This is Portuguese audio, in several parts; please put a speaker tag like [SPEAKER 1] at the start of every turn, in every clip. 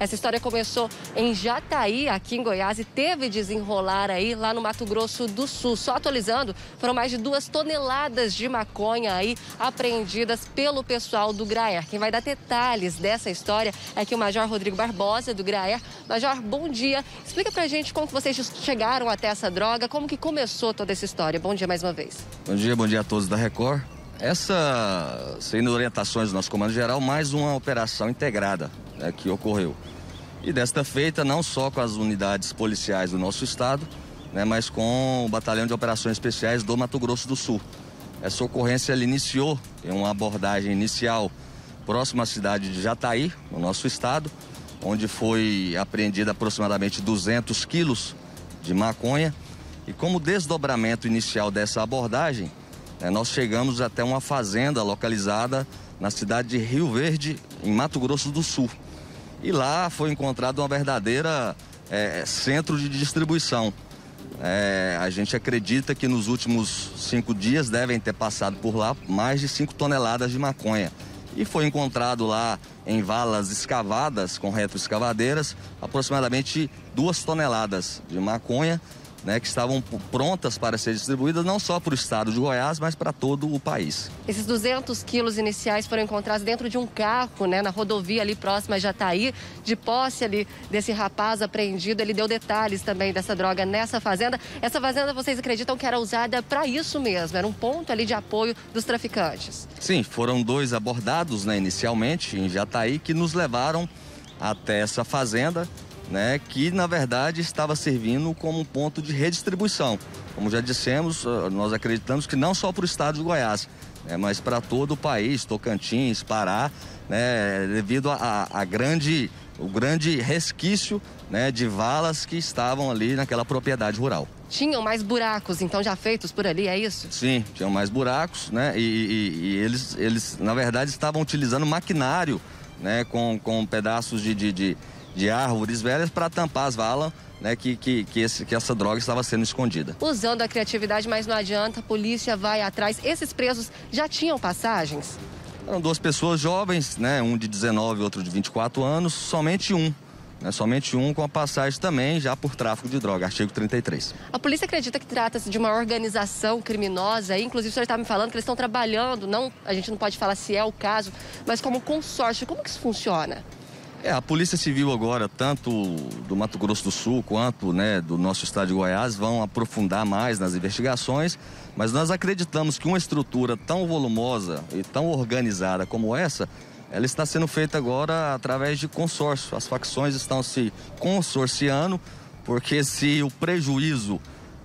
[SPEAKER 1] Essa história começou em Jataí, aqui em Goiás, e teve desenrolar aí lá no Mato Grosso do Sul. Só atualizando, foram mais de duas toneladas de maconha aí apreendidas pelo pessoal do Graer. Quem vai dar detalhes dessa história é aqui o Major Rodrigo Barbosa, do Graer. Major, bom dia. Explica pra gente como vocês chegaram até essa droga, como que começou toda essa história. Bom dia mais uma vez.
[SPEAKER 2] Bom dia, bom dia a todos da Record. Essa, sendo orientações do nosso comando geral, mais uma operação integrada né, que ocorreu. E desta feita, não só com as unidades policiais do nosso estado, né, mas com o Batalhão de Operações Especiais do Mato Grosso do Sul. Essa ocorrência ela iniciou em uma abordagem inicial próxima à cidade de Jataí, no nosso estado, onde foi apreendida aproximadamente 200 quilos de maconha. E como desdobramento inicial dessa abordagem, né, nós chegamos até uma fazenda localizada na cidade de Rio Verde, em Mato Grosso do Sul. E lá foi encontrado uma verdadeira é, centro de distribuição. É, a gente acredita que nos últimos cinco dias devem ter passado por lá mais de 5 toneladas de maconha. E foi encontrado lá em valas escavadas com retroescavadeiras aproximadamente duas toneladas de maconha né, que estavam prontas para ser distribuídas não só para o estado de Goiás, mas para todo o país.
[SPEAKER 1] Esses 200 quilos iniciais foram encontrados dentro de um carro, né, na rodovia ali próxima a Jataí, de posse ali desse rapaz apreendido. Ele deu detalhes também dessa droga nessa fazenda. Essa fazenda, vocês acreditam que era usada para isso mesmo? Era um ponto ali de apoio dos traficantes?
[SPEAKER 2] Sim, foram dois abordados, né, inicialmente em Jataí, que nos levaram até essa fazenda né, que na verdade estava servindo como um ponto de redistribuição. Como já dissemos, ah, nós acreditamos que não só para o estado de Goiás, né, mas para todo o país, Tocantins, Pará, né, devido a, a, grande, o grande resquício né, de valas que estavam ali naquela propriedade rural.
[SPEAKER 1] Tinham mais buracos, então, já feitos por ali, é isso?
[SPEAKER 2] Sim, tinham mais buracos, né? E, e, e eles, eles, na verdade, estavam utilizando maquinário, né? Com, com pedaços de, de, de de árvores velhas para tampar as valas né, que, que, que, esse, que essa droga estava sendo escondida.
[SPEAKER 1] Usando a criatividade, mas não adianta, a polícia vai atrás. Esses presos já tinham passagens?
[SPEAKER 2] Eram duas pessoas jovens, né, um de 19 e outro de 24 anos, somente um. Né, somente um com a passagem também já por tráfico de droga, artigo 33.
[SPEAKER 1] A polícia acredita que trata-se de uma organização criminosa, inclusive o senhor está me falando que eles estão trabalhando, não, a gente não pode falar se é o caso, mas como consórcio. Como que isso funciona?
[SPEAKER 2] É, a Polícia Civil agora, tanto do Mato Grosso do Sul quanto né, do nosso estado de Goiás, vão aprofundar mais nas investigações, mas nós acreditamos que uma estrutura tão volumosa e tão organizada como essa, ela está sendo feita agora através de consórcio. As facções estão se consorciando, porque se o prejuízo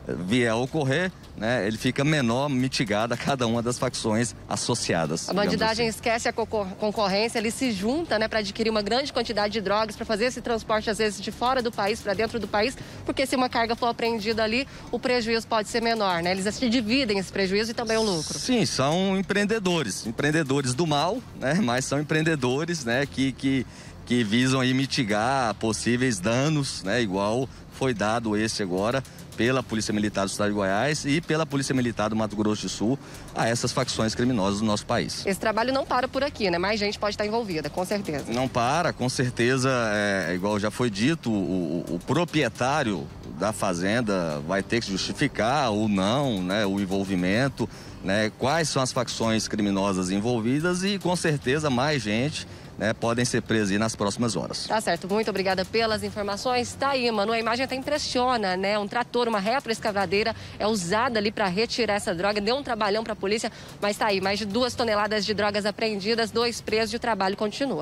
[SPEAKER 2] vier a ocorrer, né, ele fica menor, mitigado a cada uma das facções associadas.
[SPEAKER 1] A bandidagem assim. esquece a concorrência, ele se junta né, para adquirir uma grande quantidade de drogas, para fazer esse transporte, às vezes, de fora do país para dentro do país, porque se uma carga for apreendida ali, o prejuízo pode ser menor, né? Eles se dividem esse prejuízo e também o lucro.
[SPEAKER 2] Sim, são empreendedores, empreendedores do mal, né? Mas são empreendedores, né, que, que, que visam aí mitigar possíveis danos, né? Igual foi dado esse agora pela Polícia Militar do Estado de Goiás e pela Polícia Militar do Mato Grosso do Sul a essas facções criminosas do nosso país.
[SPEAKER 1] Esse trabalho não para por aqui, né? Mais gente pode estar envolvida, com certeza.
[SPEAKER 2] Não para, com certeza, é, igual já foi dito, o, o proprietário da fazenda vai ter que justificar ou não né, o envolvimento, né, quais são as facções criminosas envolvidas e com certeza mais gente né, podem ser presos nas próximas horas.
[SPEAKER 1] Tá certo, muito obrigada pelas informações. Tá aí, mano, a imagem até impressiona, né? Um trator, uma retroescavadeira é usada ali para retirar essa droga. Deu um trabalhão para a polícia, mas tá aí, mais de duas toneladas de drogas apreendidas, dois presos e o trabalho continua.